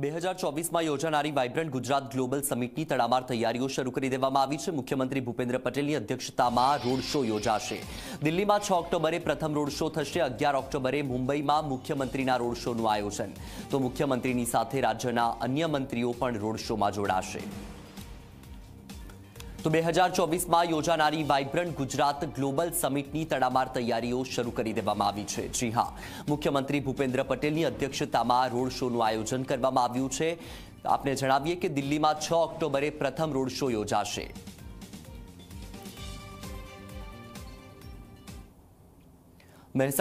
બે હજાર ચોવીસમાં યોજાનારી વાઇબ્રન્ટ ગુજરાત ગ્લોબલ સમિટની તડામાર તૈયારીઓ શરૂ કરી દેવામાં આવી છે. મુખ્યમંત્રી ભૂપેન્દ્ર પટેલની અધ્યક્ષતામાં રોડ શો યોજાશે. દિલ્હીમાં છ ઓક્ટોબરે પ્રથમ રોડ શો થશે. અગિયાર ઓક્ટોબરે મુંબઈમાં મુખ્યમંત્રીના રોડ શોનું આયોજન. તો મુખ્યમંત્રીની સાથે રાજ્યના અન્ય મંત્રીઓ પણ રોડ શોમાં જોડાશે. તો બે હજાર ચોવીસમાં યોજાનારી વાઇબ્રન્ટ ગુજરાત ગ્લોબલ સમિટની તડામાર તૈયારીઓ શરૂ કરી દેવામાં આવી છે. જી હા, મુખ્યમંત્રી ભૂપેન્દ્ર પટેલની અધ્યક્ષતામાં રોડ શોનું આયોજન કરવામાં આવ્યું છે. આપને જણાવીએ કે દિલ્હીમાં છ ઓક્ટોબરે પ્રથમ રોડ શો યોજાશે. મહેસાણા